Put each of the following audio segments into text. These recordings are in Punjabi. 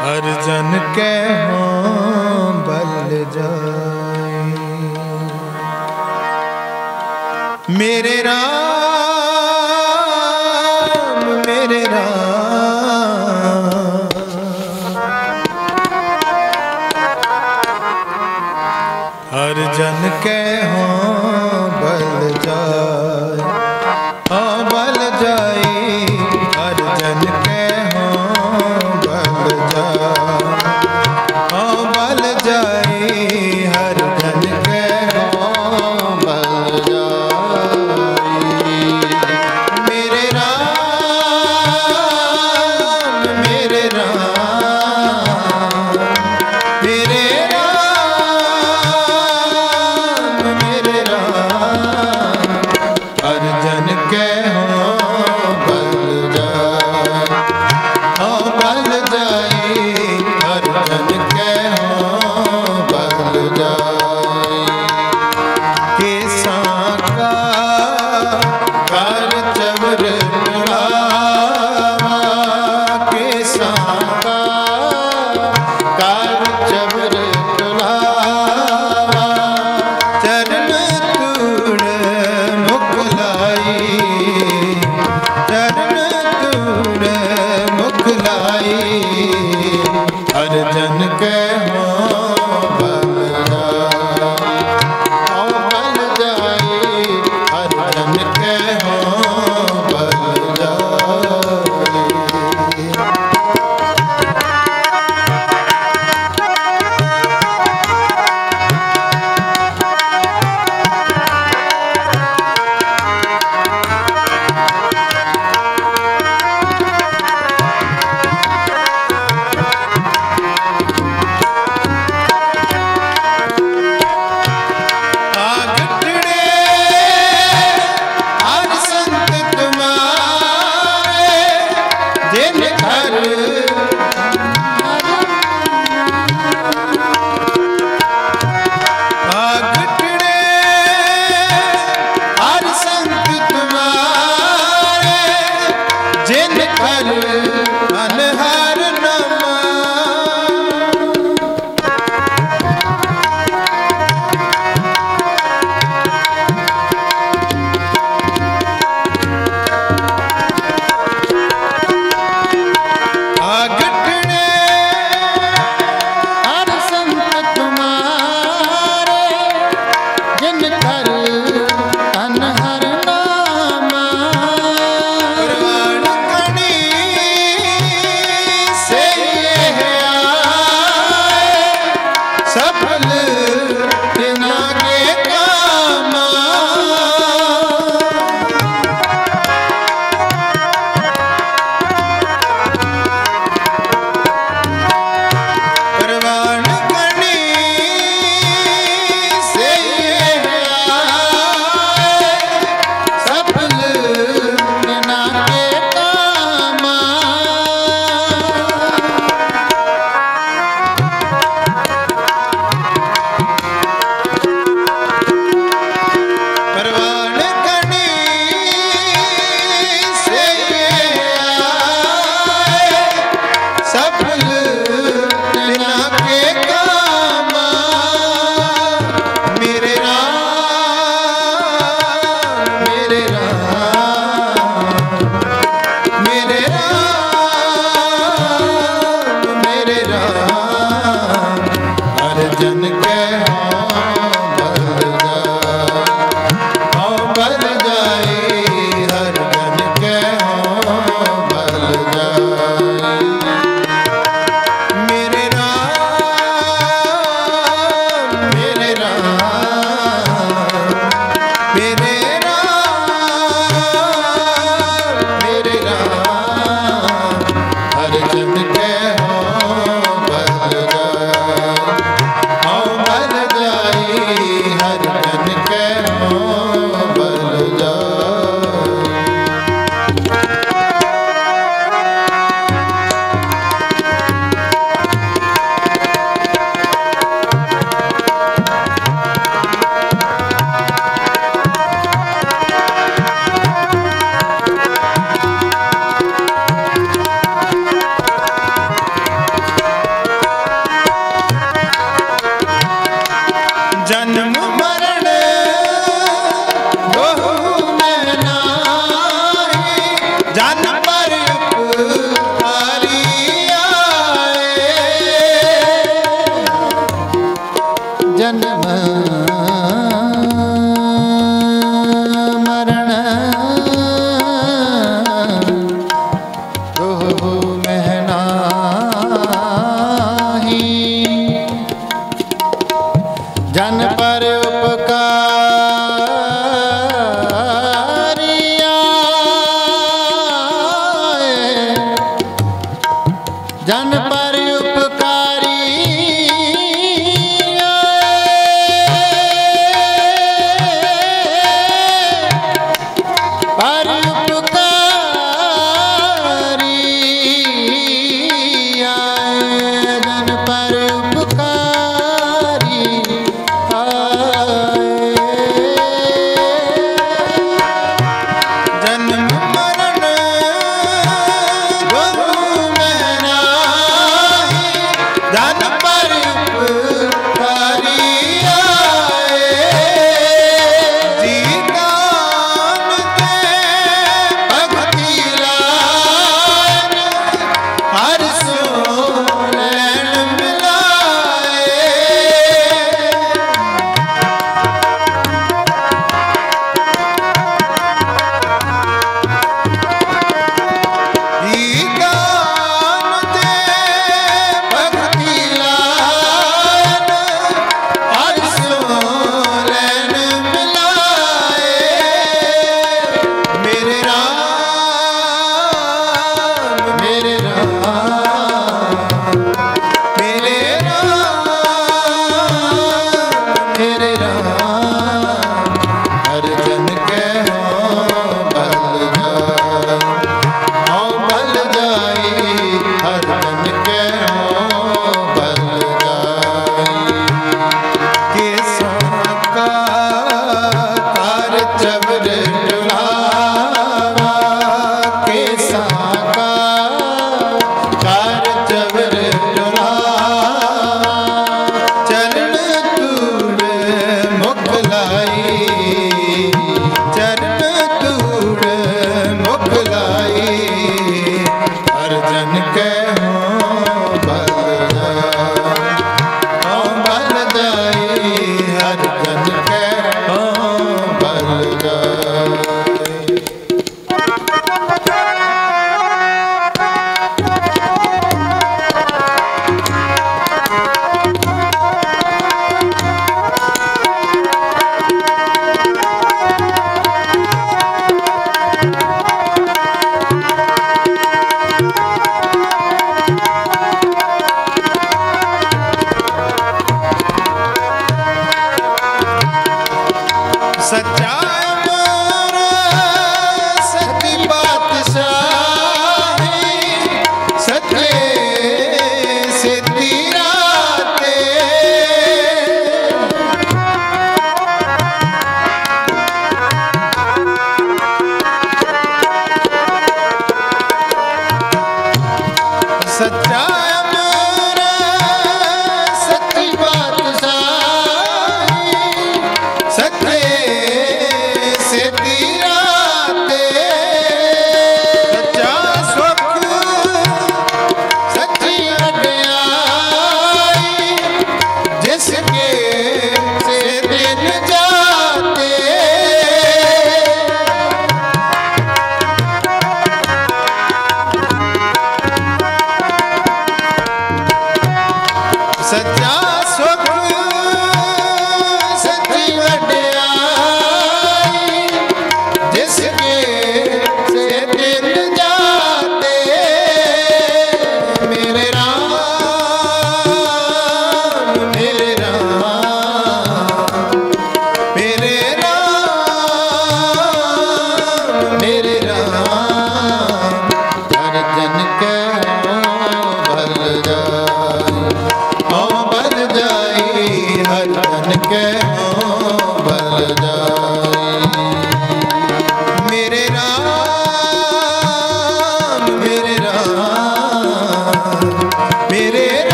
ਅਰਜਨ ਕੈ ਹੋਂ ਬਲ ਜਾਏ। ਮੇਰੇ ਰਾਮ ਮੇਰੇ ਰਾਮ। ਅਰਜਨ ਕੈ ਹੋਂ ਬਲ ਜਾਏ।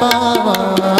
পাওয়া